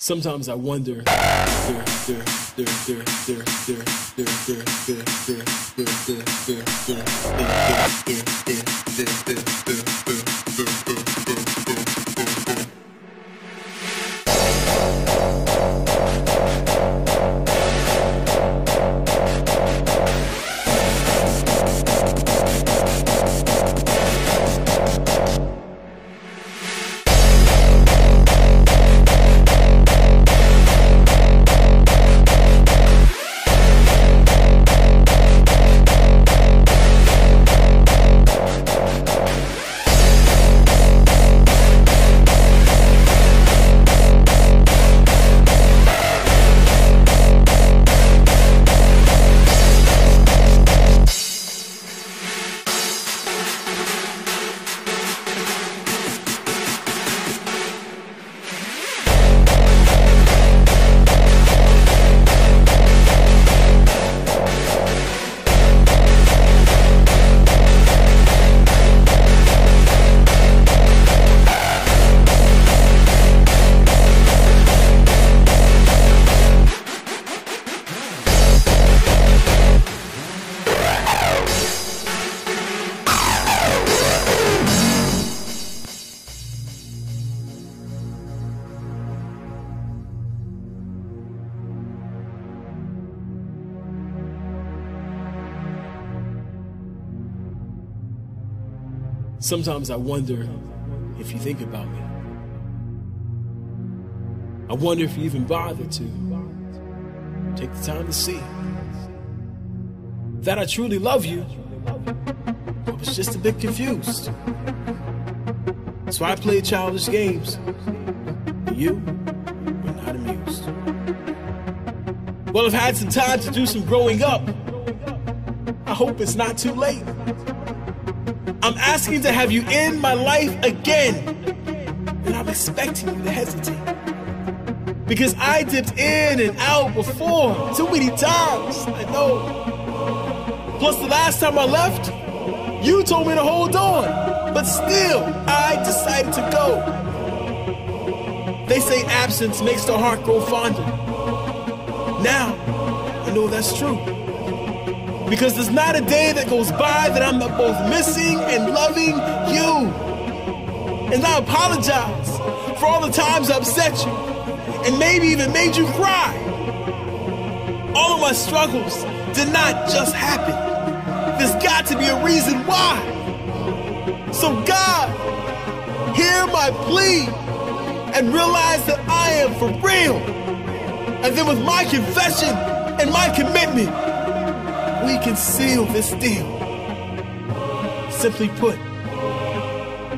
Sometimes I wonder. Sometimes I wonder if you think about me. I wonder if you even bother to take the time to see that I truly love you. I was just a bit confused. So I played childish games. You were not amused. Well, I've had some time to do some growing up. I hope it's not too late. I'm asking to have you in my life again. And I'm expecting you to hesitate. Because I dipped in and out before too many times. I know. Plus, the last time I left, you told me to hold on. But still, I decided to go. They say absence makes the heart grow fonder. Now, I know that's true. Because there's not a day that goes by that I'm not both missing and loving you. And I apologize for all the times I upset you and maybe even made you cry. All of my struggles did not just happen. There's got to be a reason why. So, God, hear my plea and realize that I am for real. And then, with my confession and my commitment, we can seal this deal. Simply put,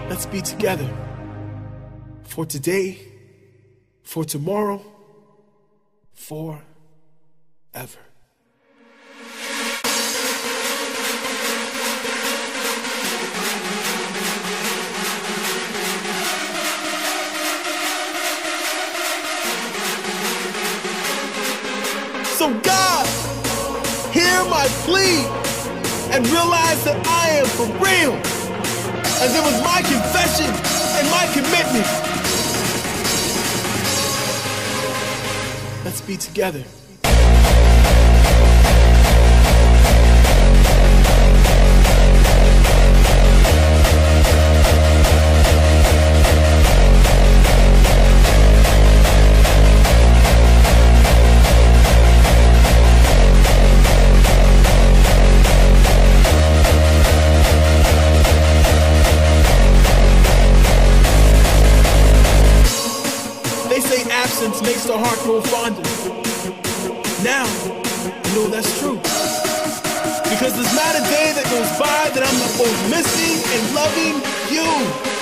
let's be together for today, for tomorrow, forever. Hear my plea and realize that I am for real. As it was my confession and my commitment. Let's be together. Grow fonder. Now, I know that's true. Because there's not a day that goes by that I'm not both missing and loving you.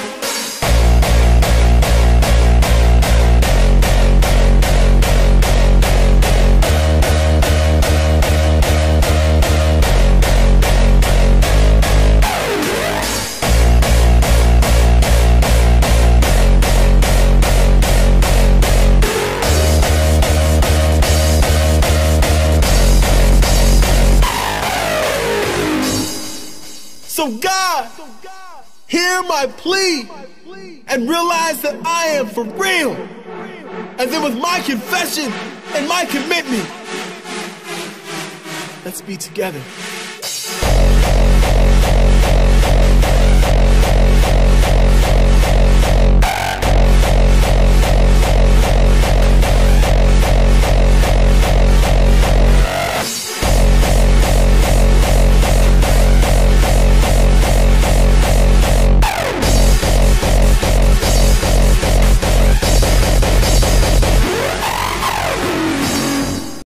So God, hear my plea and realize that I am for real. And then with my confession and my commitment, let's be together.